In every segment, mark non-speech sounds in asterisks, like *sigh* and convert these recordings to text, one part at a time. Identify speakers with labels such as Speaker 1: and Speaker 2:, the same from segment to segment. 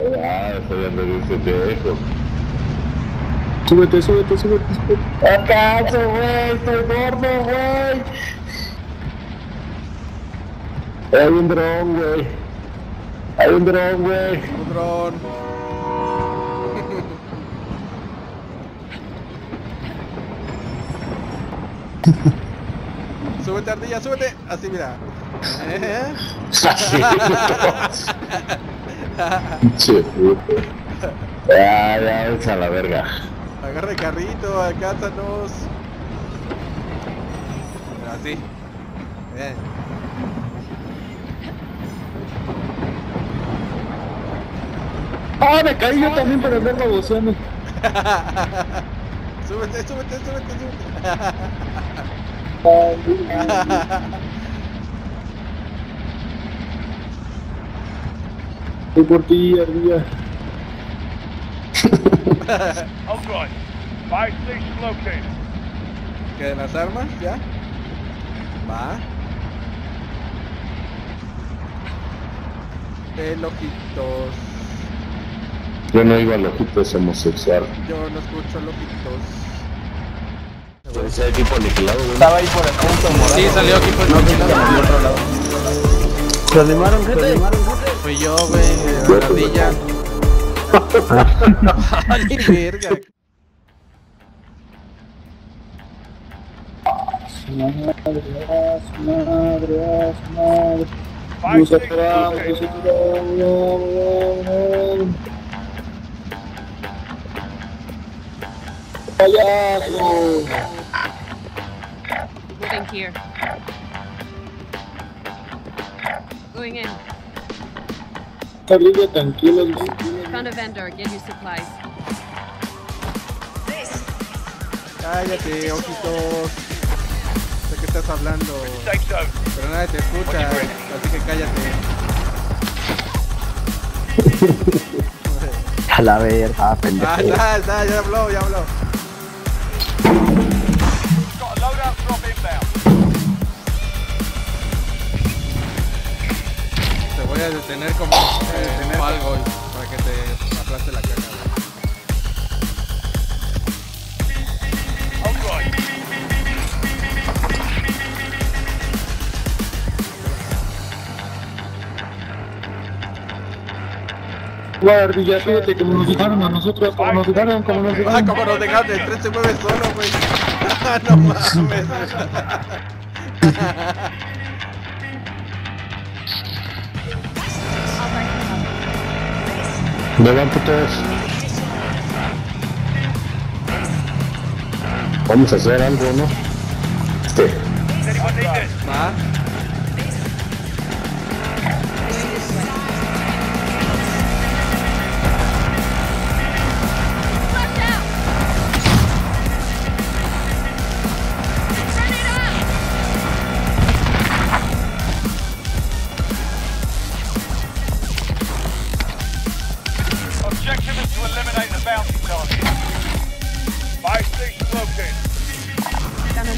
Speaker 1: Ah, estoy andando ese viejo.
Speaker 2: Súbete, súbete, súbete, súbete.
Speaker 1: ¡Acaso, güey! ¡Estoy gordo, güey! Hay un dron, güey. Hay un dron, güey.
Speaker 3: Un dron. *laughs* súbete, ardilla, súbete. Así, mira. *laughs* ¿Eh? *laughs*
Speaker 1: puto. Ya, ya, vamos a la verga.
Speaker 3: Agarra el carrito, alcánzanos. Así. Bien.
Speaker 2: Ah, me caí yo también por andar baboseando.
Speaker 3: súbete, súbete, súbete, súbete.
Speaker 2: Voy por ti, ardilla. *laughs*
Speaker 4: All right. Fire station located.
Speaker 3: ¿Qué las armas? ¿Ya? Va. El ojitos.
Speaker 1: Yo no iba a lojitos homosexual.
Speaker 3: Yo no escucho lojitos.
Speaker 1: Ese equipo aniquilado, güey.
Speaker 5: Estaba ahí por el punto morado.
Speaker 3: Sí, salió aquí por el
Speaker 5: No, que
Speaker 3: mochilón.
Speaker 5: estaba
Speaker 3: Fui yo, güey, la ardilla. *laughs* Ay, verga.
Speaker 2: Madre, madre, madre.
Speaker 6: Here. Going in.
Speaker 2: Ardilla, tranquilos, güey.
Speaker 6: Found a vendor. Give you supplies.
Speaker 3: Cállate, ojitos. Sé que estás hablando, pero nadie te escucha. Así que cállate.
Speaker 5: A la verga,
Speaker 3: Ah,
Speaker 5: pendejo.
Speaker 3: está, está, ya habló, ya habló. Te voy a detener como, eh, algo para que te aplaste la caca.
Speaker 4: All right.
Speaker 2: Guau, ardilla, fíjate como nos dejaron a nosotros, como nos dejaron, como nos
Speaker 3: Ah,
Speaker 2: dejaron.
Speaker 3: como nos dejaste, el tren se mueve solo, güey. *laughs* no mames. *laughs*
Speaker 1: Beban putos. Vamos a hacer algo, ¿no? Este.
Speaker 4: This?
Speaker 3: Va.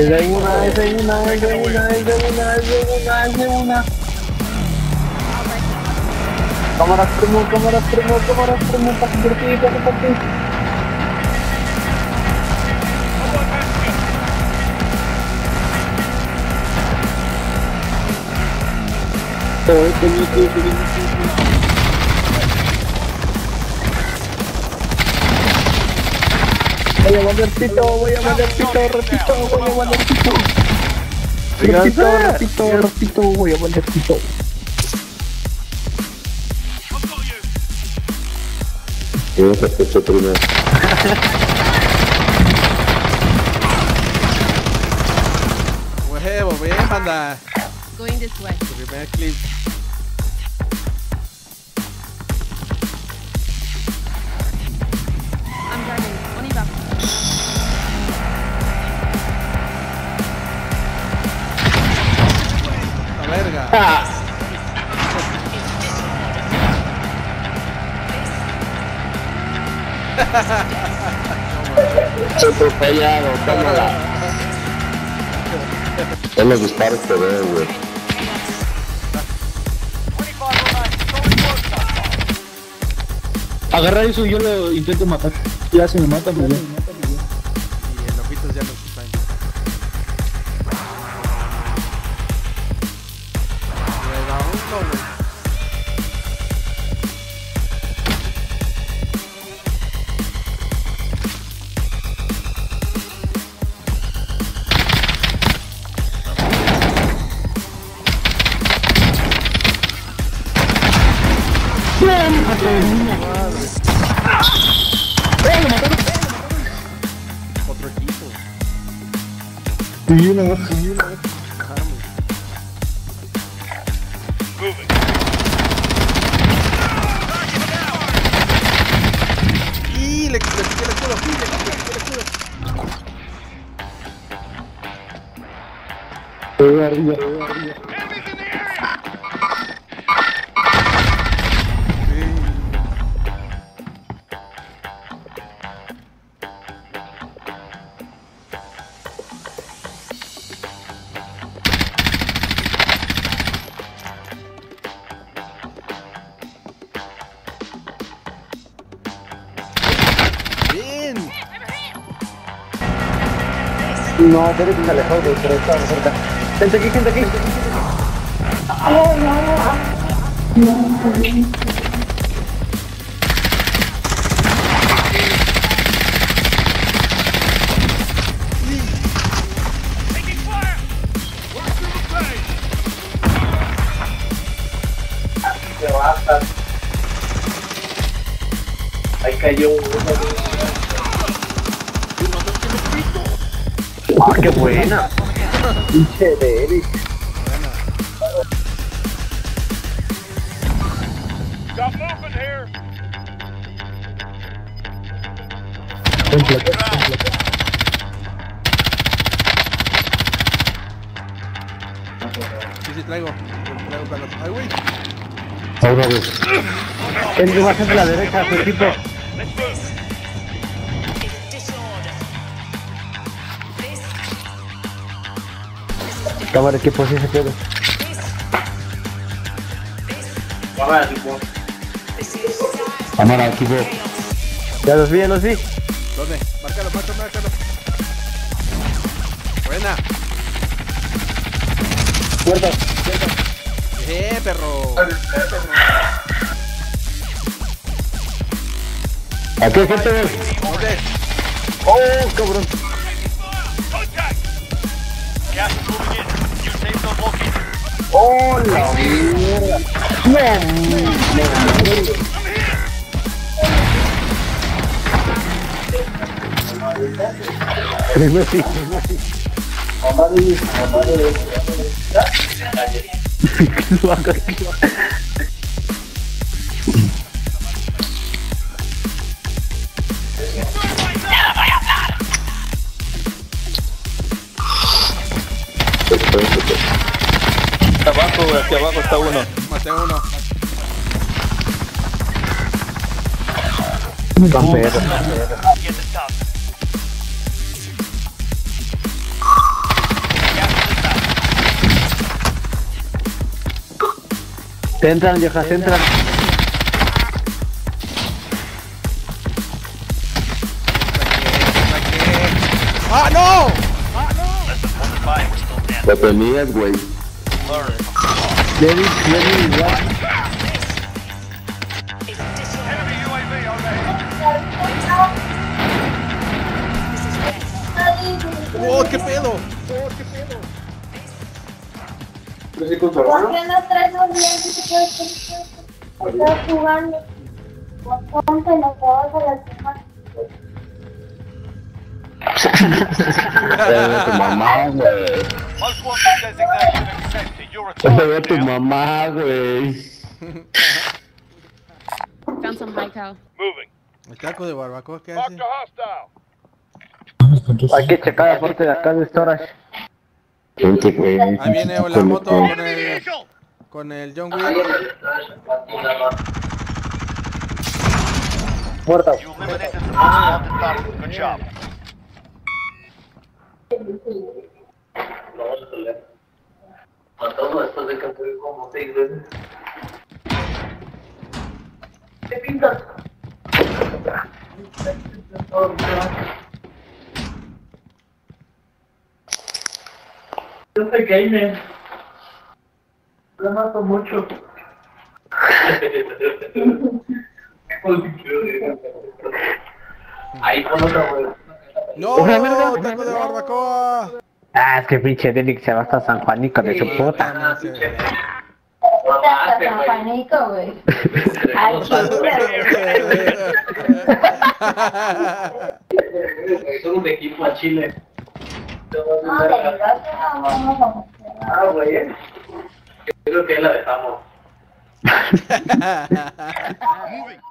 Speaker 5: Es de una, es de una, es de una, es de una, es de una, es de una. Cámaras primo, cámaras primo, cámaras primo, paso por ti, paso por ti.
Speaker 2: Joder, coño, tío, qué
Speaker 5: Voy a mandar pito, voy a mandar pito, repito, voy a mandar pito. Repito, repito, repito, voy a mandar pito.
Speaker 1: ¿Quién se escuchó primero?
Speaker 3: Huevo, bien, banda.
Speaker 6: Going this way.
Speaker 3: Primer clip.
Speaker 1: Atropellado, tómala. Son los disparos que veo, güey.
Speaker 4: 25 remain. Solid work so far.
Speaker 2: agarra eso y yo lo intento matar. Ya se me mata, pues
Speaker 3: Otro equipo.
Speaker 2: Y una baja.
Speaker 3: Y y le escudo.
Speaker 2: Arriba.
Speaker 5: No, pero que se alejó, güey, pero estaba cerca. Gente aquí, gente aquí.
Speaker 4: Work through the plane!
Speaker 5: Ahí cayó ¡Ah, qué buena! Pinche de Eric.
Speaker 4: Got movement here!
Speaker 3: Sí, sí, traigo. Traigo Carlos. Ay, güey.
Speaker 2: Ahora
Speaker 5: más hacia la derecha, su equipo. Cámara, equipo, sí se puede.
Speaker 1: Cámara, equipo.
Speaker 5: Ya los vi, ya los vi.
Speaker 3: ¿Dónde? Márcalo, márcalo, márcalo. Buena.
Speaker 5: Puerta.
Speaker 3: Eh, perro.
Speaker 1: Aquí, gente.
Speaker 3: ¿Dónde?
Speaker 5: ¡Oh, cabrón! ¡Oh, la mierda! Primero sí.
Speaker 2: Abajo, güey, aquí abajo está uno.
Speaker 3: Maté uno.
Speaker 5: Te entran, viejas, te entran.
Speaker 3: ¡Ah, no!
Speaker 4: We're still standing.
Speaker 1: Lo tenías, güey.
Speaker 4: Learn.
Speaker 5: Levi, Levi, igual.
Speaker 4: Enemy UAV overhead.
Speaker 3: ¡Oh, qué pedo!
Speaker 7: ¿Por qué no traes los dientes que estás jugando? Pues ponte los juegos de las demás.
Speaker 1: Eh, tu mamá, güey.
Speaker 4: Most wanted designation accepted. You're a
Speaker 1: Ese ve
Speaker 4: target
Speaker 1: tu mamá, güey.
Speaker 6: Found some high cow.
Speaker 4: Moving.
Speaker 3: El taco de barbacoa, ¿qué hace?
Speaker 5: Hay que checar la parte de acá de storage.
Speaker 1: Gente, güey.
Speaker 3: Ahí viene la moto con el, con el John Wick.
Speaker 5: Puerta.
Speaker 4: You eliminated the most wanted target. Good job.
Speaker 8: Yo soy gamer. Lo mato mucho. *laughs* Ahí con otra, güey.
Speaker 3: ¡No! ¡Taco de barbacoa!
Speaker 5: Ah, es que pinche Delic se va hasta San Juanico de su puta.
Speaker 3: Ah.
Speaker 7: Hasta San Juanico, güey. Ay,
Speaker 8: Son un equipo a Chile.
Speaker 7: No, de verdad que no vamos a
Speaker 8: Ah, güey. Creo que ahí la dejamos. *laughs* *laughs*